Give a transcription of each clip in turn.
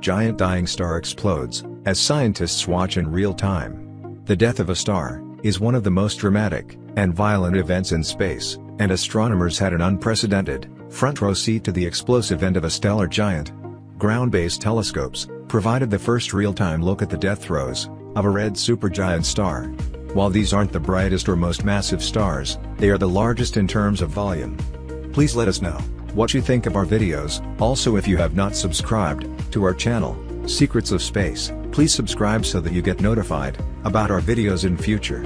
Giant dying star explodes, as scientists watch in real time. The death of a star is one of the most dramatic and violent events in space, and astronomers had an unprecedented front row seat to the explosive end of a stellar giant. Ground-based telescopes provided the first real-time look at the death throes of a red supergiant star. While these aren't the brightest or most massive stars, they are the largest in terms of volume. Please let us know what you think of our videos, also if you have not subscribed to our channel, Secrets of Space, please subscribe so that you get notified about our videos in future.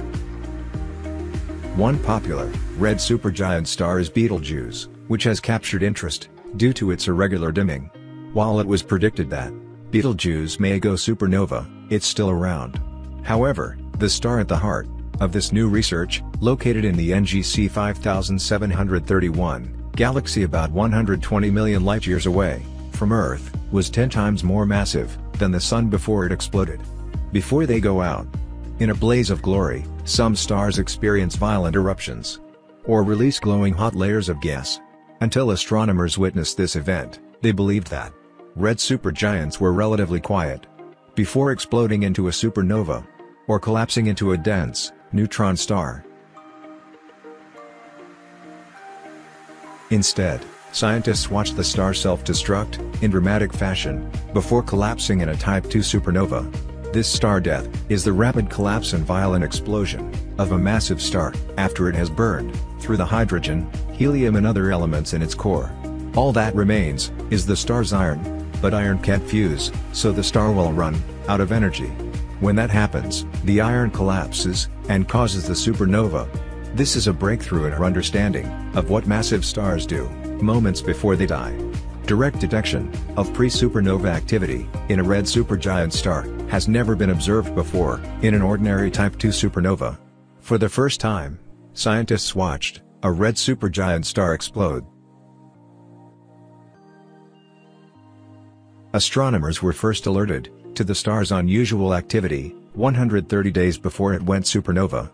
One popular, red supergiant star is Betelgeuse, which has captured interest, due to its irregular dimming. While it was predicted that Betelgeuse may go supernova, it's still around. However, the star at the heart of this new research, located in the NGC 5731, galaxy about 120 million light-years away from Earth, was 10 times more massive than the Sun before it exploded. Before they go out in a blaze of glory, some stars experience violent eruptions or release glowing hot layers of gas. Until astronomers witnessed this event, they believed that red supergiants were relatively quiet before exploding into a supernova or collapsing into a dense neutron star. Instead, scientists watched the star self-destruct, in dramatic fashion, before collapsing in a Type II supernova. This star death, is the rapid collapse and violent explosion, of a massive star, after it has burned, through the hydrogen, helium and other elements in its core. All that remains, is the star's iron, but iron can't fuse, so the star will run, out of energy. When that happens, the iron collapses, and causes the supernova, this is a breakthrough in our understanding of what massive stars do, moments before they die. Direct detection of pre-supernova activity in a red supergiant star has never been observed before in an ordinary Type II supernova. For the first time, scientists watched a red supergiant star explode. Astronomers were first alerted to the star's unusual activity 130 days before it went supernova.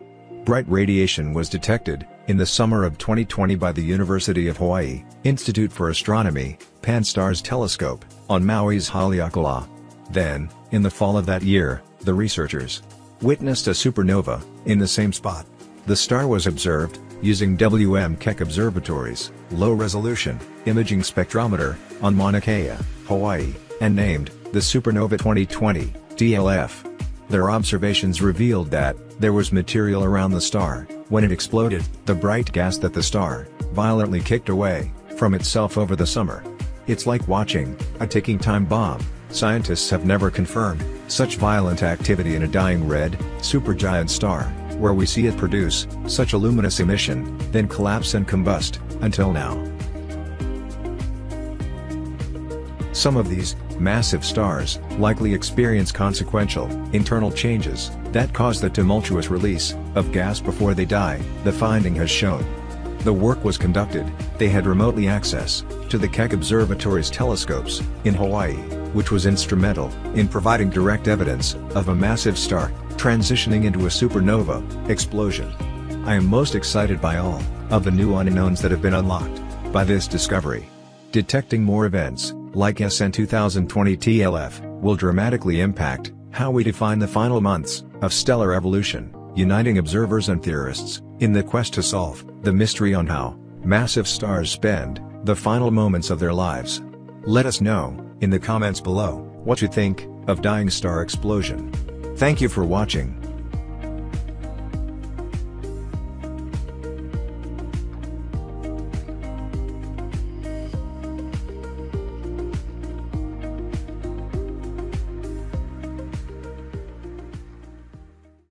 Bright radiation was detected, in the summer of 2020 by the University of Hawaii, Institute for Astronomy, Pan-STARRS telescope, on Maui's Haleakala. Then, in the fall of that year, the researchers witnessed a supernova, in the same spot. The star was observed, using W.M. Keck Observatory's low-resolution imaging spectrometer, on Mauna Kea, Hawaii, and named the Supernova 2020 TLF. Their observations revealed that, there was material around the star, when it exploded, the bright gas that the star, violently kicked away, from itself over the summer. It's like watching, a ticking time bomb, scientists have never confirmed, such violent activity in a dying red, supergiant star, where we see it produce, such a luminous emission, then collapse and combust, until now. Some of these, massive stars, likely experience consequential, internal changes, that cause the tumultuous release, of gas before they die, the finding has shown. The work was conducted, they had remotely access, to the Keck Observatory's telescopes, in Hawaii, which was instrumental, in providing direct evidence, of a massive star, transitioning into a supernova, explosion. I am most excited by all, of the new unknowns that have been unlocked, by this discovery. Detecting more events, like SN 2020 TLF, will dramatically impact how we define the final months of stellar evolution, uniting observers and theorists in the quest to solve the mystery on how massive stars spend the final moments of their lives. Let us know in the comments below what you think of dying star explosion. Thank you for watching.